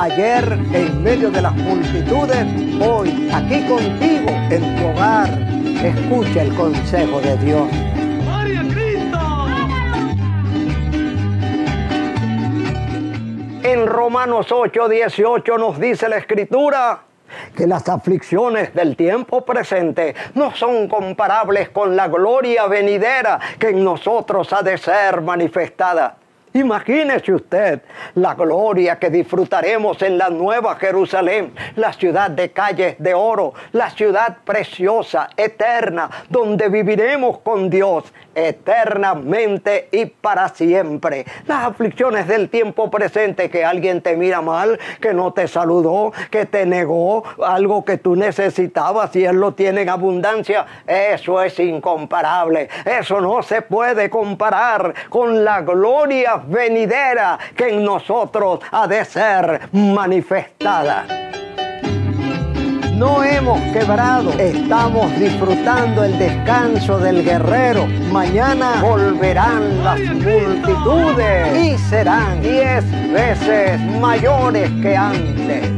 ayer en medio de las multitudes, hoy aquí contigo en tu hogar. Escucha el consejo de Dios. En Romanos 8, 18 nos dice la escritura que las aflicciones del tiempo presente no son comparables con la gloria venidera que en nosotros ha de ser manifestada. Imagínese usted la gloria que disfrutaremos en la nueva Jerusalén, la ciudad de calles de oro, la ciudad preciosa, eterna, donde viviremos con Dios eternamente y para siempre. Las aflicciones del tiempo presente, que alguien te mira mal, que no te saludó, que te negó algo que tú necesitabas y Él lo tiene en abundancia, eso es incomparable. Eso no se puede comparar con la gloria venidera que en nosotros ha de ser manifestada. No hemos quebrado, estamos disfrutando el descanso del guerrero. Mañana volverán las multitudes y serán diez veces mayores que antes.